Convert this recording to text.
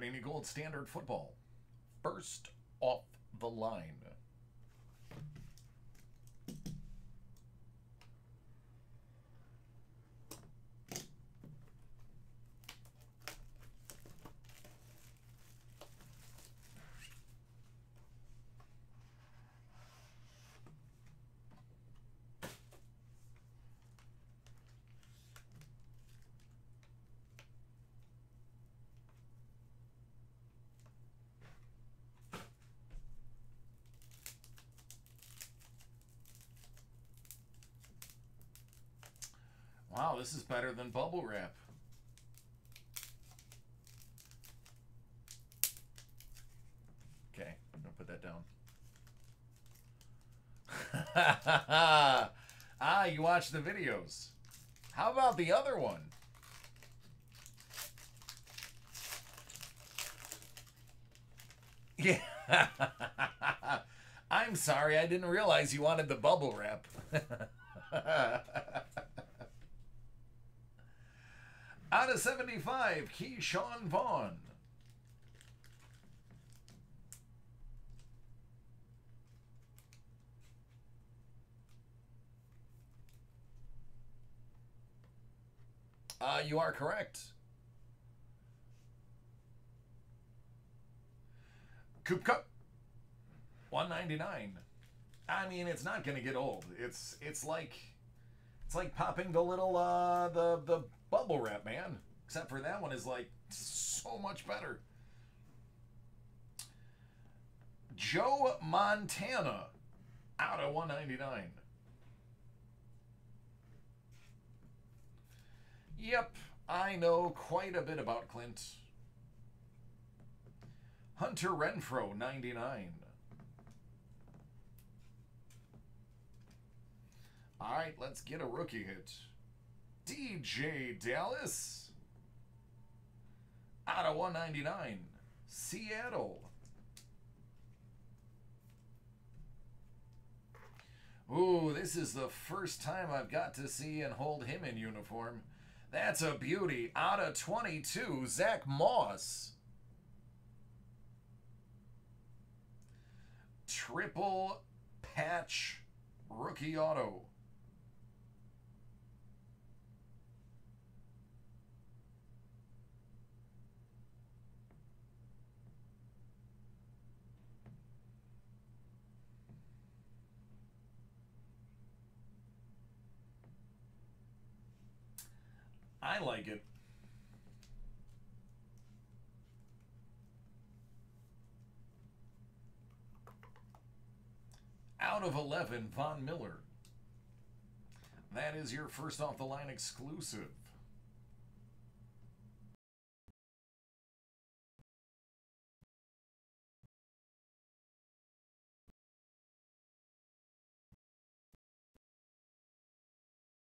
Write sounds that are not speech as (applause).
Panini Gold Standard Football. First off the line. Wow, this is better than bubble wrap. Okay, I'm gonna put that down. (laughs) ah, you watch the videos. How about the other one? Yeah. (laughs) I'm sorry, I didn't realize you wanted the bubble wrap. (laughs) Out of 75, Ke'Shawn Vaughn. Uh, you are correct. Coop Cup. 199. I mean, it's not going to get old. It's it's like it's like popping the little uh the the bubble wrap, man. Except for that one is like so much better. Joe Montana out of 199. Yep, I know quite a bit about Clint. Hunter Renfrow, 99. All right, let's get a rookie hit. DeeJay Dallas. Out of 199. Seattle. Ooh, this is the first time I've got to see and hold him in uniform. That's a beauty. Out of 22, Zach Moss. Triple patch rookie auto. I like it. Out of 11, Von Miller. That is your first off the line exclusive.